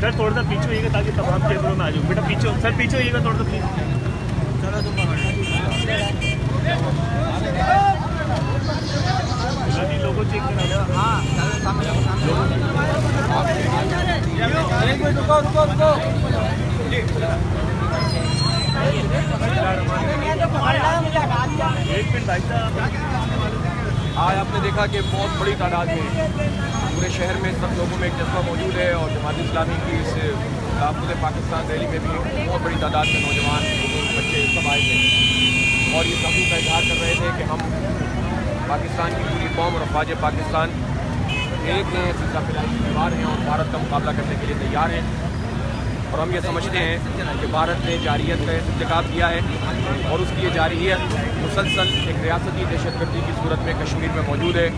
سر تھوڑا سا پیچھے ہوئیے گا تاکہ تمام کیمروں میں آ جاؤں بیٹا پیچھے سر پیچھے ہوئیے گا تھوڑا سا ایک منٹ رکو آج آپ نے دیکھا کہ بہت بڑی تعداد میں پورے شہر میں سب لوگوں میں ایک جذبہ موجود ہے اور جماعت اسلامی کی اس رابطے پاکستان دہلی میں بھی بہت بڑی تعداد میں نوجوان بچے سب آئے تھے اور یہ تعلق کا اظہار کر رہے تھے کہ ہم پاکستان کی پوری قوم اور افواج پاکستان ایک سلسلہ فی الحال بیمار ہیں اور بھارت کا مقابلہ کرنے کے لیے تیار ہیں اور ہم یہ سمجھتے ہیں کہ بھارت نے جارحیت کا انتخاب کیا ہے اور اس کی یہ جارحیت مسلسل ایک ریاستی دہشت گردی کی صورت میں کشمیر میں موجود ہے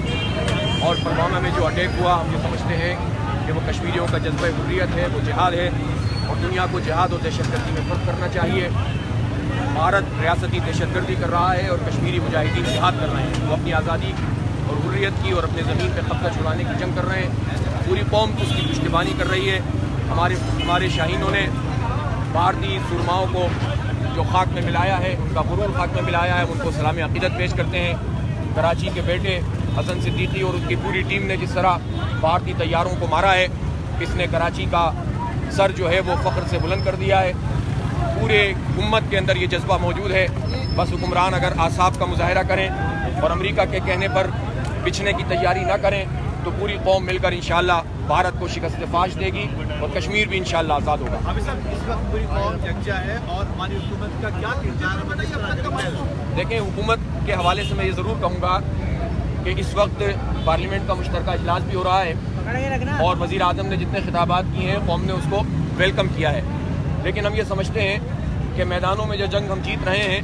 اور پلوامہ میں جو اٹیک ہوا، ہم یہ سمجھتے ہیں کہ وہ کشمیریوں کا جذبہ حریت ہے، وہ جہاد ہے اور دنیا کو جہاد اور دہشت گردی میں فرق کرنا چاہیے۔ بھارت ریاستی دہشت گردی کر رہا ہے اور کشمیری مجاہدین جہاد کر رہے ہیں۔ وہ اپنی آزادی اور حریت کی اور اپنے زمین پہ قبضہ چھڑانے کی جنگ کر رہے ہیں۔ پوری قوم اس کی پشتبانی کر رہی ہے۔ ہمارے ہمارے شاہینوں نے بھارتی سرماؤں کو جو خاک میں ملایا ہے، ان کا غرور خاک میں ملایا ہے ان کو سلام عقیدت پیش کرتے ہیں۔ کراچی کے بیٹے حسن صدیقی اور ان کی پوری ٹیم نے جس طرح بھارتی طیاروں کو مارا ہے، اس نے کراچی کا سر جو ہے وہ فخر سے بلند کر دیا ہے۔ پورے امت کے اندر یہ جذبہ موجود ہے۔ بس حکمران اگر آصاب کا مظاہرہ کریں اور امریکہ کے کہنے پر بچھنے کی تیاری نہ کریں تو پوری قوم مل کر انشاءاللہ بھارت کو شکست فاش دے گی اور کشمیر بھی انشاءاللہ آزاد ہوگا۔ اس وقت دیکھیں حکومت کے حوالے سے میں یہ ضرور کہوں گا کہ اس وقت پارلیمنٹ کا مشترکہ اجلاس بھی ہو رہا ہے اور وزیر اعظم نے جتنے خطابات کیے ہیں قوم نے اس کو ویلکم کیا ہے۔ لیکن ہم یہ سمجھتے ہیں کہ میدانوں میں جو جنگ ہم جیت رہے ہیں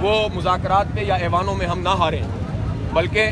وہ مذاکرات پہ یا ایوانوں میں ہم نہ ہاریں بلکہ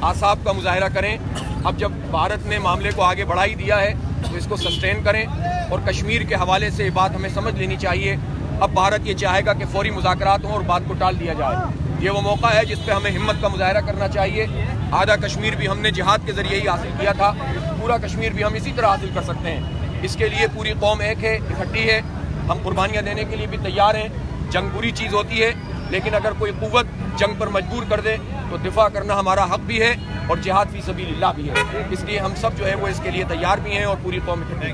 آصاب کا مظاہرہ کریں۔ اب جب بھارت نے معاملے کو آگے بڑھائی دیا ہے، تو اس کو سسٹین کریں۔ اور کشمیر کے حوالے سے یہ بات ہمیں سمجھ لینی چاہیے۔ اب بھارت یہ چاہے گا کہ فوری مذاکرات ہوں اور بات کو ٹال دیا جائے۔ یہ وہ موقع ہے جس پہ ہمیں ہمت کا مظاہرہ کرنا چاہیے۔ آدھا کشمیر بھی ہم نے جہاد کے ذریعے ہی حاصل کیا تھا۔ پورا کشمیر بھی ہم اسی طرح حاصل کر سکتے ہیں۔ اس کے لیے پوری قوم ایک ہے، اکٹھی ہے۔ ہم قربانیاں دینے کے لیے بھی تیار ہیں۔ جنگ بری چیز ہوتی ہے۔ لیکن اگر کوئی قوت جنگ پر مجبور کر دے تو دفاع کرنا ہمارا حق بھی ہے اور جہاد فی سبیل اللہ بھی ہے۔ اس لیے ہم سب جو ہے وہ اس کے لیے تیار بھی ہیں اور پوری قوم میں